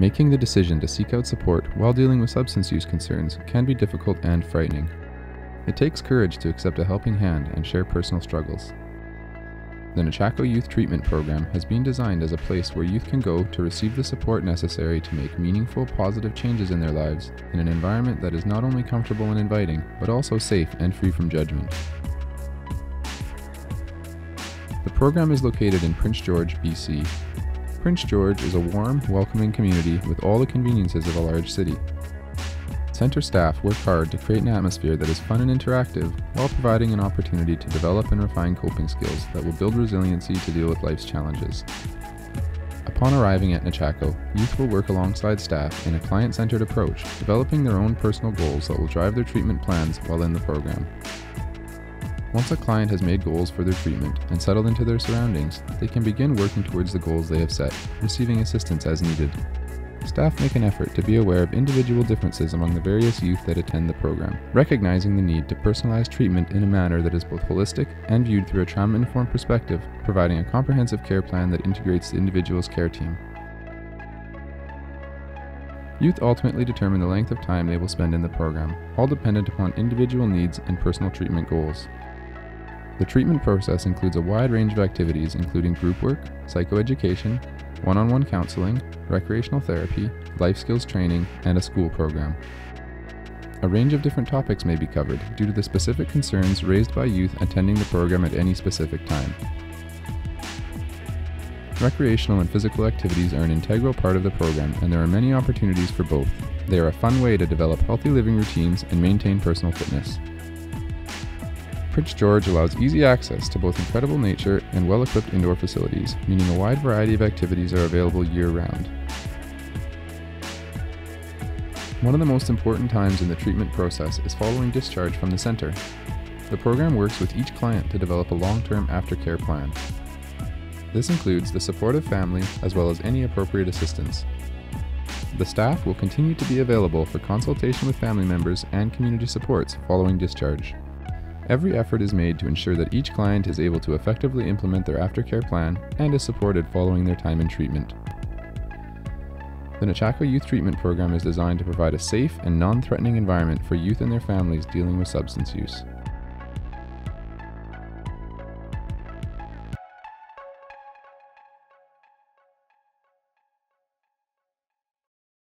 Making the decision to seek out support while dealing with substance use concerns can be difficult and frightening. It takes courage to accept a helping hand and share personal struggles. The Nechako Youth Treatment Program has been designed as a place where youth can go to receive the support necessary to make meaningful, positive changes in their lives in an environment that is not only comfortable and inviting, but also safe and free from judgment. The program is located in Prince George, BC. Prince George is a warm, welcoming community with all the conveniences of a large city. Center staff work hard to create an atmosphere that is fun and interactive while providing an opportunity to develop and refine coping skills that will build resiliency to deal with life's challenges. Upon arriving at Nechako, youth will work alongside staff in a client centered approach, developing their own personal goals that will drive their treatment plans while in the program. Once a client has made goals for their treatment and settled into their surroundings, they can begin working towards the goals they have set, receiving assistance as needed. Staff make an effort to be aware of individual differences among the various youth that attend the program, recognizing the need to personalize treatment in a manner that is both holistic and viewed through a trauma informed perspective, providing a comprehensive care plan that integrates the individual's care team. Youth ultimately determine the length of time they will spend in the program, all dependent upon individual needs and personal treatment goals. The treatment process includes a wide range of activities, including group work, psychoeducation, one on one counseling, recreational therapy, life skills training, and a school program. A range of different topics may be covered due to the specific concerns raised by youth attending the program at any specific time. Recreational and physical activities are an integral part of the program, and there are many opportunities for both. They are a fun way to develop healthy living routines and maintain personal fitness. George allows easy access to both incredible nature and well equipped indoor facilities, meaning a wide variety of activities are available year round. One of the most important times in the treatment process is following discharge from the center. The program works with each client to develop a long term aftercare plan. This includes the supportive family as well as any appropriate assistance. The staff will continue to be available for consultation with family members and community supports following discharge. Every effort is made to ensure that each client is able to effectively implement their aftercare plan and is supported following their time in treatment. The Nechako Youth Treatment Program is designed to provide a safe and non threatening environment for youth and their families dealing with substance use.